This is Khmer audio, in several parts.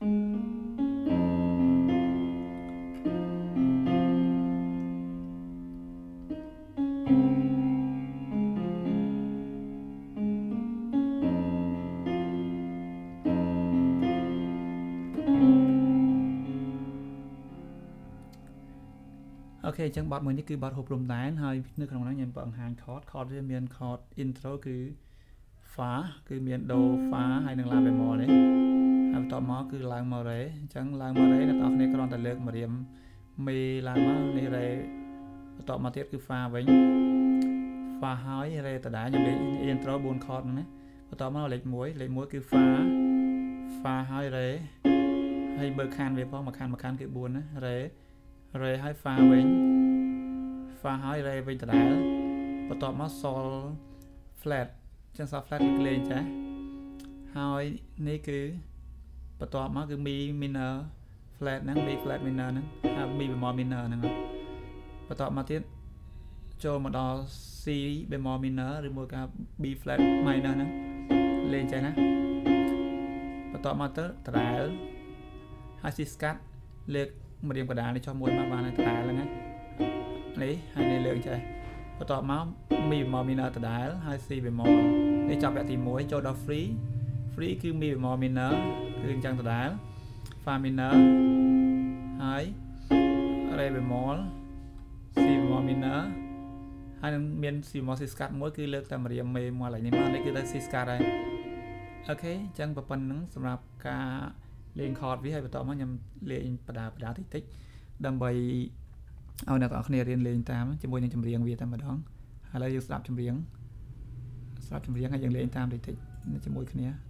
អូខេអញ្ចឹងបទមួយនេះគឺបទហូបរំដែនហើយនៅក្នុងហ្នឹងខ្ញុំបង្ហាញ chord chord វាមាន chord intro គឺ fa គឺមាន do fa ហើយនិង la bemol នេះហើយ បន្ទាប់មកគឺឡើងមក re អញ្ចឹងឡើងមក re អ្នកនរគ្នាគ្រាន់តែលើកម្រាមមេឡើងមកនេះ re បន្ទាប់មកទៀតគឺ fa វិញ fa ហើយ re ដដែលខ្ញុំលេង intro 4 chord ហ្នឹងណាបន្ទាប់មកលេខ1លេខ1គឺ fa fa ហើយ re ហើយបើខានវាផងមួយខានមួយខានគឺ4ណា re re ហើយ fa វិញ fa ហើយ re វិញដដែលបន្ទាប់មក sol flat ចឹង sol flat គឺលេងចាហើយនេះគឺ បន្ទាប់មកគឺ mi minor flat ហ្នឹង mi flat minor ហ្នឹងហើយ mi bemol minor ហ្នឹងបន្ទាប់មកទៀតចូលមកដល់ C bemol minor ឬមួយក៏ B flat minor ហ្នឹងលេងចេះណាបន្ទាប់មកទៅដដែលហើយ C ស្កាត់លើកម្រាមកដាលនេះចុះមួយមកបានហើយដដែលហ្នឹងណានេះហើយនេះលើកចេះបន្ទាប់មកមីបេម៉លមីន័រដដែលហើយ C បេម៉លនេះចាប់វគ្គទី1ចូលដល់ free free គឺមីបេម៉លមីន័រគឺអញ្ចឹងដដែល fa minor ហើយ re bemol c bemol minor ហើយនឹងមាន c bemol c scat មួយគឺលើកតែម្រាមមេមកឡើយនេះមកនេះគឺតែ c scat ហើយអូខេអញ្ចឹងប៉ុណ្្នឹងសម្រាប់ការលេង chord វាហើយបន្តមកខ្ញុំលេងបដាបដាតិចតិចដើម្បីឲ្យអ្នកទាំងអស់គ្នារៀនលេងតាមជាមួយនឹងចម្រៀងវាតែម្ដងឥឡូវយើងស្ដាប់ចម្រៀងស្ដាប់ចម្រៀងហើយយើងលេងតាមតិចតិចជាមួយគ្នា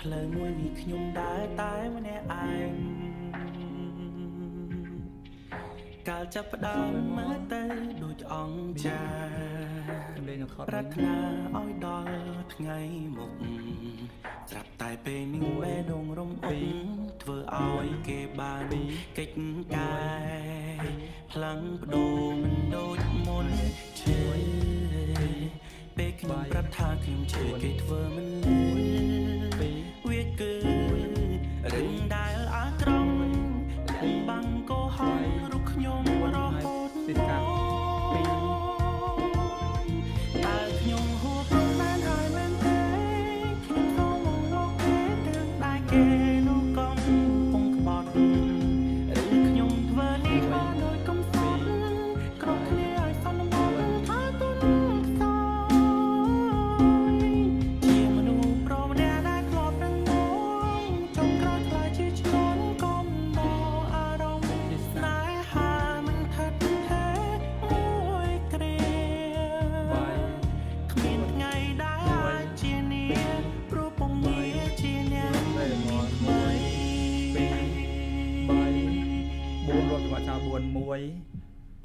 ផ្លូវមួយនេះខ្ញុំដើរតែម្នាក់ឯងកាលចាប់ផ្ដើមមើលទៅដូចអង្គចាលេងនៅខតប្រាថ្នាឲ្យដល់ថ្ងៃមុខស្រាប់តែពេលនេះបេះដូងរំអុកធ្វើឲ្យគេបានកិច្ចកាយផ្លាំងបដូរមិនដូចមុនឈឺពេលខ្ញុំប្រាប់ថាខ្ញុំជឿគេធ្វើមិនលឿន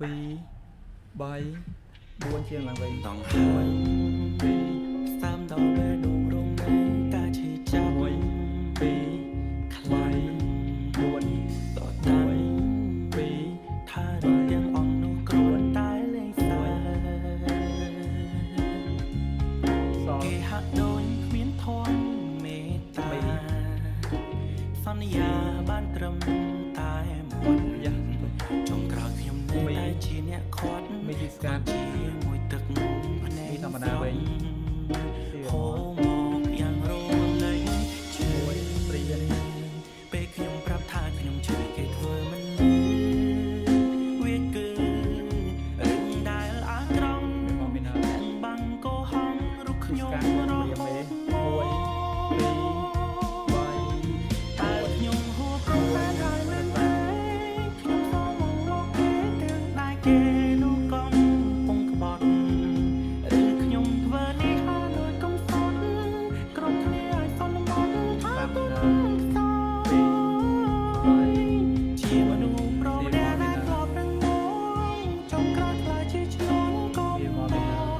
4ជាងឡើងវិញតង់ហើយ2សាមដល់បេះដូង ជាអ្នកខាត់មេទីស្កាត់ធម្មតាវិញហូ គេនោះកំពុងក្បត់ឬខ្ញុំធ្វើនេះហើយដោយកំសត់ក្រុមគ្នាឲ្យសន្មតថាទូទៅខ្សោយជាមនុស្សប្រដែលដែលធ្លាប់នឹងមួយចុងក្រោយខ្លាចជាឆ្លងកុំមក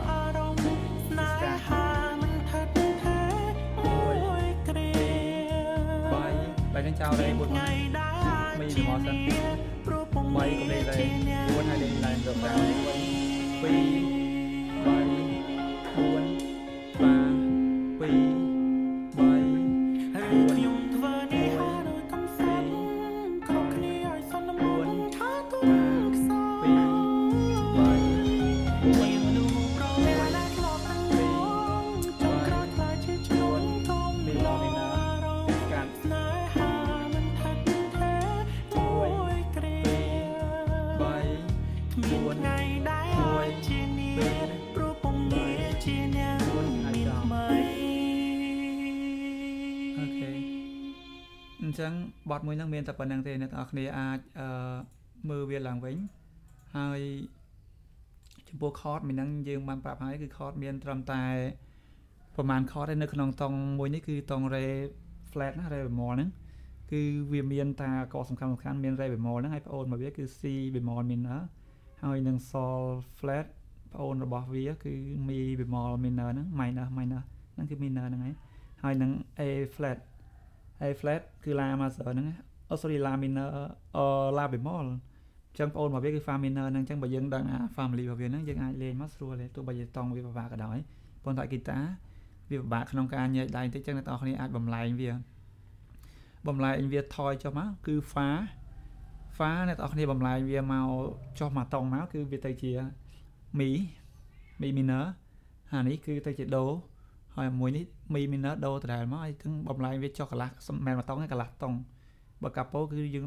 អារម្មណ៍ស្នេហាមិនថត់ទេមួយគ្រាបាយបាយនឹងចោលរេមួយថ្ងៃមិនមកសិន ហើយលេ ចឹងបទមួយហ្នឹងមានតែប៉ុណ្្នឹងទេអ្នកទាំងអស់គ្នាអាចអឺមើលវាឡើងវិញហើយចំពោះ chord មួយហ្នឹងយើងបានប្រាប់ហើយគឺ chord មានត្រឹមតែប្រហែល chord ទេនៅក្នុងតង់មួយនេះគឺតង់ re flat ណា re bemol ហ្នឹងគឺវាមានតាកសំខាន់សំខាន់មាន re bemol ហ្នឹងហើយប្អូនមកវាគឺ c bemol minor ហើយនឹង sol flat ប្អូនរបស់វាគឺ mi bemol minor ហ្នឹង minor minor ហ្នឹងគឺ minor ហ្នឹងហើយហើយនឹង a flat A flat គឺ La major ហ្នឹងអូ sorry La minor អឺ La bemol អញ្ចឹងបងអូនរបស់វាគឺ fa minor ហ្នឹងអញ្ចឹងបើយើងដឹងអា family របស់វាហ្នឹងយើងអាចលេងមកស្រួលទេទោះបីជាតង់វាពិបាកក៏ដោយប៉ុន្តែហ្គីតាវាពិបាកក្នុងការញែកដៃតិចអញ្ចឹងអ្នកនរគ្នាអាចបំលែងវាបំលែងវាថយចុះមកគឺ fa fa អ្នកនរគ្នាបំលែងវាមកចុះមកតង់មកគឺវាទៅជា mi mi minor ហើយនេះគឺទៅជា do ហើយមួយនេះមីមីនឺដូរដដែលមកហើយទាំងបំលែងវាចុះកន្លះមិនមែនមកតង់ទេកន្លះតង់បើកាប៉ូគឺយើង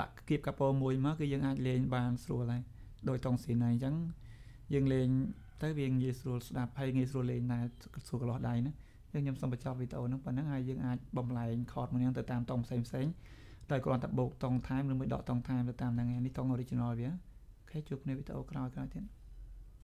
ដាក់គៀបកាប៉ូមួយមកគឺយើងអាចលេងបានស្រួលហើយដោយតង់ស៊ីណៃអញ្ចឹងយើងលេងទៅវាងាយស្រួលស្ដាប់ហើយងាយស្រួលលេងដែរស្រួលកន្លោះដៃណាយើងខ្ញុំសូមបញ្ចប់វីដេអូហ្នឹងប៉ុណ្ណឹងហើយយើងអាចបំលែងខតមួយហ្នឹងទៅតាមតង់ផ្សេងផ្សេងតែគ្រាន់តែបូកតង់ថែមឬមួយដកតង់ថែមទៅតាមហ្នឹងនេះតង់ original វាអូខេជួបគ្នាវីដេអូក្រោយៗទៀត